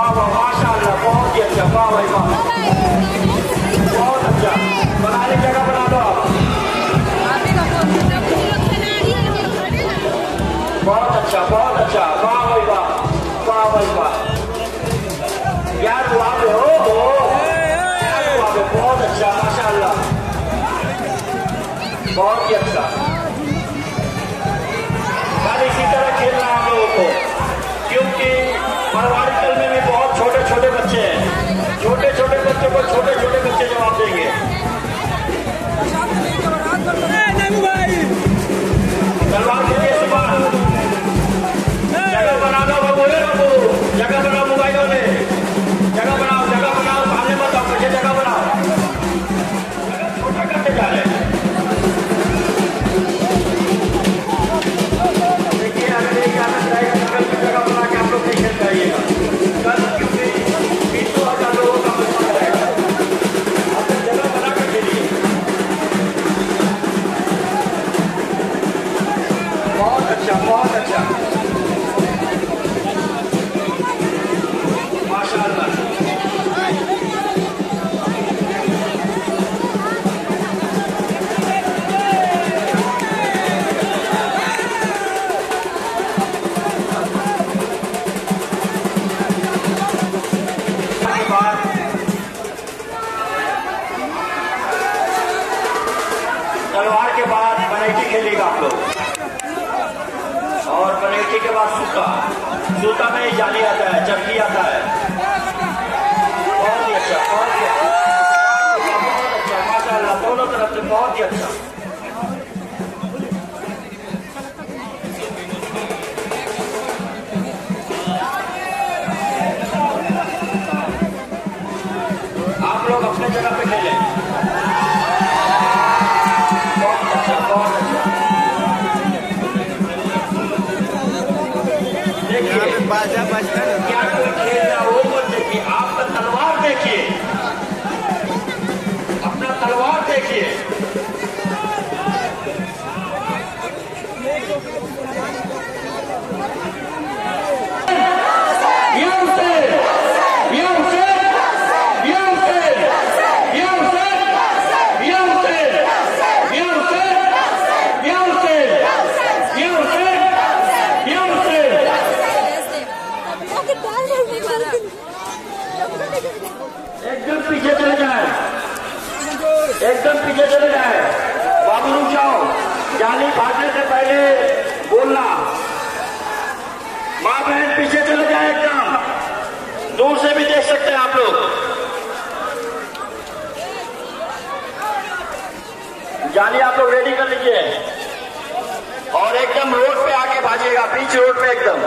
बहुत ही अच्छा वाह बहुत अच्छा। बनाने जगह बना दो आप। बहुत अच्छा बहुत अच्छा। वाह भाई अच्छा माशाल्लाह। बहुत ही अच्छा। अच्छा बहुत अच्छा माशाल्लाह तलवार के बाद पनेटी खेलेगा आप लोग। और पनेटी के बाद सूता सूता में ही जाली आता है चरखी आता है। बहुत ही अच्छा बहुत ही अच्छा। बहुत अच्छा माशाल्लाह दोनों तरफ़ से बहुत ही अच्छा। आप लोग अपने जगह पे खेलें। एकदम पीछे चले जाए। एकदम पीछे चले जाए। बाबू जाओ। जाली फाटने से पहले बोलना। माँ बहन पीछे चले जाए एकदम। दूर से भी देख सकते हैं आप लोग। जाली आप लोग रेडी कर लीजिए। और एकदम रोड पे आके भाजिएगा बीच रोड पे एकदम।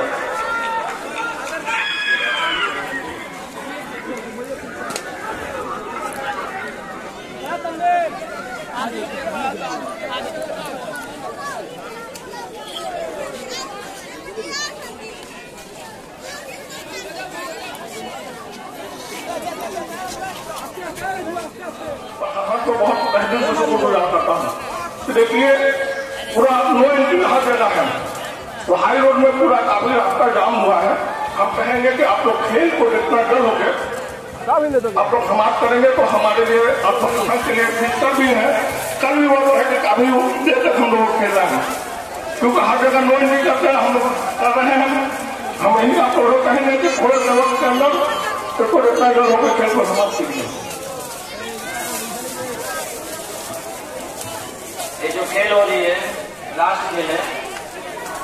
पहले से सबको याद करता हूँ तो देखिए, पूरा नो एंट्री कहा देना है तो हाई रोड में पूरा काफ़ी रास्ता जाम हुआ है। हम कहेंगे कि आप लोग खेल को जितना डरोगे आप लोग समाप्त करेंगे तो हमारे लिए आप के लिए फिक्सर भी है कल भी वो लोग है कि काफ़ी देर तक हम लोग खेलना है क्योंकि हर जगह नो एंट्री करते हैं हम लोग कर रहे हैं हम वही आप लोग कहेंगे कि थोड़े लेवल के अंदर देखो जितना डर होकर खेल को समाप्त कीजिए ये जो खेल हो रही है लास्ट खेल है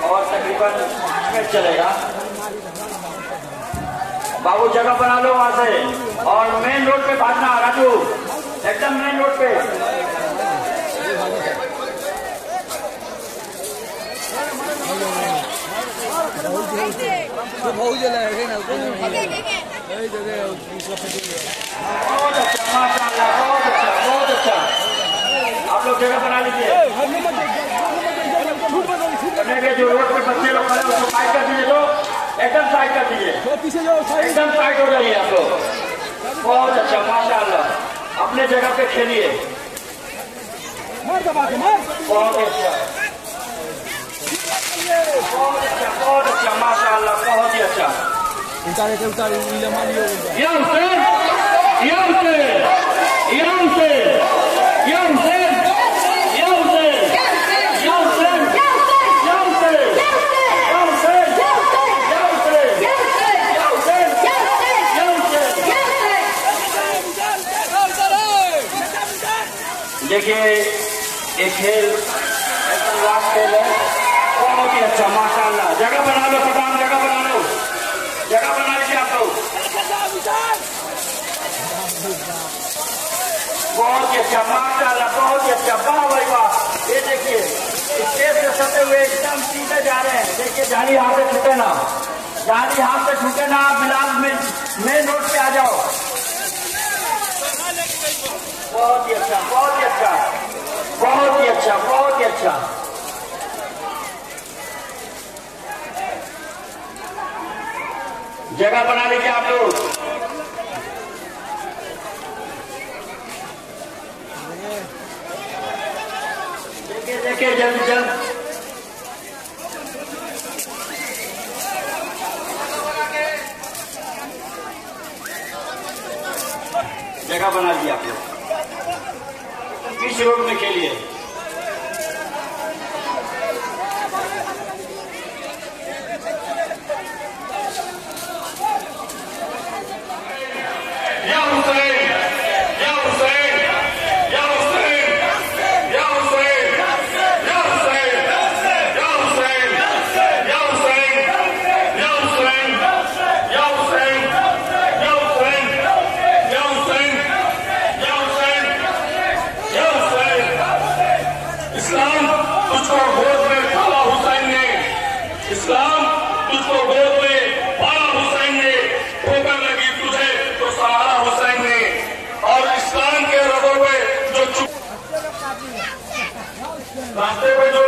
और तकरीबन मिनट चलेगा। बाबू जगह बना लो वहाँ से। और मेन रोड पे भागना राजू। एकदम मेन रोड पे। बहुत अच्छा माशाल्लाह बहुत अच्छा बहुत अच्छा आप लोग जगह बना लीजिए बनेंगे जो रोड पे बच्चे लोग खड़े हैं, उसको साइड कर दीजिए तो एकदम साइड कर दीजिए पीछे जाओ साइड एकदम साइड हो जाइए आप लोग बहुत अच्छा माशाल्लाह अपने जगह पे खेलिए मार दबा के मार बहुत अच्छा बहुत अच्छा बहुत अच्छा माशाल्लाह बहुत ही अच्छा उतारे के उतारे देखिए, ये खेल खेल है। बहुत ही अच्छा माशाल्लाह। जगह बना लो प्रधान जगह बना लो। जगह बना लीजिए आप लोग। बहुत ही अच्छा माशाल्लाह, बहुत ही अच्छा। वाह भाई, वाह। ये देखिए, स्टेज से सटे हुए एकदम सीधे जा रहे हैं। देखिए जानी हाथ से छूटे ना। जानी हाथ से छूटे ना, आप बिलाल में मेन रोड पे आ जाओ। बहुत ही अच्छा बहुत ही अच्छा बहुत ही अच्छा बहुत ही अच्छा। जगह बना लीजिए आप लोग। देखिए देखिए, जल्द जल्द। बना दिया बीच रोड में खेलिए। इस्लाम तुझको गोद में बाबा हुसैन ने, इस्लाम तुझको गोद में बाबा हुसैन ने ठोकर लगी तुझे तो सहारा हुसैन ने। और इस्लाम के रगों में जो रास्ते पे जो